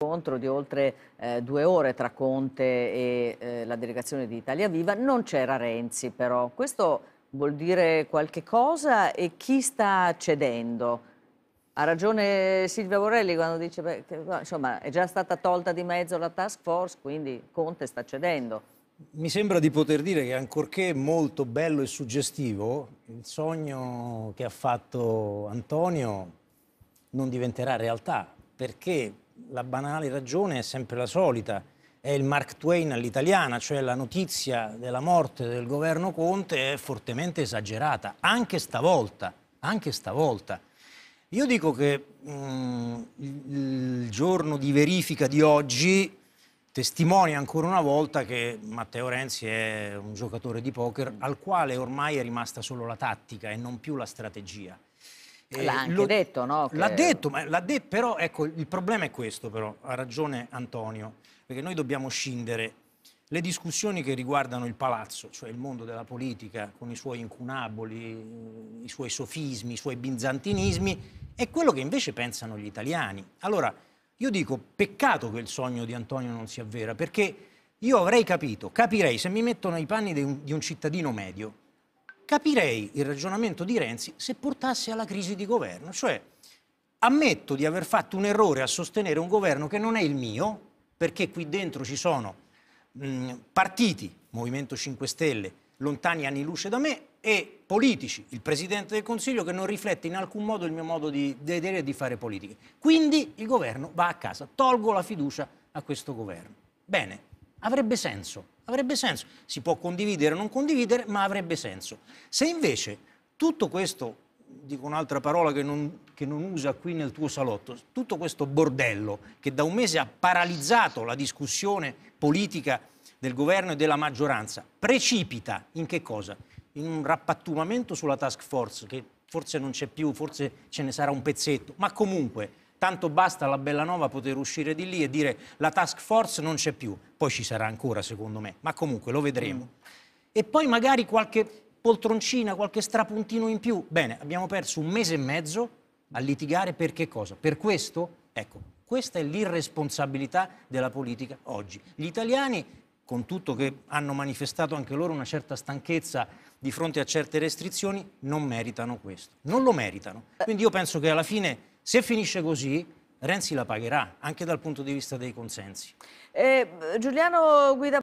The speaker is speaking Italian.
incontro di oltre eh, due ore tra Conte e eh, la delegazione di Italia Viva, non c'era Renzi però. Questo vuol dire qualche cosa e chi sta cedendo? Ha ragione Silvia Borrelli quando dice beh, che insomma, è già stata tolta di mezzo la task force, quindi Conte sta cedendo. Mi sembra di poter dire che ancorché molto bello e suggestivo, il sogno che ha fatto Antonio non diventerà realtà, perché la banale ragione è sempre la solita, è il Mark Twain all'italiana, cioè la notizia della morte del governo Conte è fortemente esagerata, anche stavolta, anche stavolta. Io dico che mm, il giorno di verifica di oggi testimonia ancora una volta che Matteo Renzi è un giocatore di poker al quale ormai è rimasta solo la tattica e non più la strategia. L'ha anche lo, detto, no? Che... L'ha detto, ma l'ha detto, però ecco, il problema è questo, però, ha ragione Antonio, perché noi dobbiamo scindere le discussioni che riguardano il palazzo, cioè il mondo della politica, con i suoi incunaboli, i suoi sofismi, i suoi bizantinismi, e quello che invece pensano gli italiani. Allora, io dico, peccato che il sogno di Antonio non si avvera, perché io avrei capito, capirei, se mi metto nei panni di un, di un cittadino medio, capirei il ragionamento di Renzi se portasse alla crisi di governo. Cioè, ammetto di aver fatto un errore a sostenere un governo che non è il mio, perché qui dentro ci sono mh, partiti, Movimento 5 Stelle, lontani anni luce da me, e politici, il Presidente del Consiglio, che non riflette in alcun modo il mio modo di vedere e di fare politica. Quindi il governo va a casa, tolgo la fiducia a questo governo. Bene, avrebbe senso avrebbe senso. Si può condividere o non condividere, ma avrebbe senso. Se invece tutto questo, dico un'altra parola che non, che non usa qui nel tuo salotto, tutto questo bordello che da un mese ha paralizzato la discussione politica del governo e della maggioranza, precipita in che cosa? In un rappattumamento sulla task force che forse non c'è più, forse ce ne sarà un pezzetto, ma comunque tanto basta alla Bellanova poter uscire di lì e dire la task force non c'è più, poi ci sarà ancora secondo me, ma comunque lo vedremo. Mm. E poi magari qualche poltroncina, qualche strapuntino in più. Bene, abbiamo perso un mese e mezzo a litigare per che cosa? Per questo? Ecco, questa è l'irresponsabilità della politica oggi. Gli italiani, con tutto che hanno manifestato anche loro una certa stanchezza di fronte a certe restrizioni, non meritano questo. Non lo meritano. Quindi io penso che alla fine se finisce così, Renzi la pagherà, anche dal punto di vista dei consensi. Eh, Giuliano Guida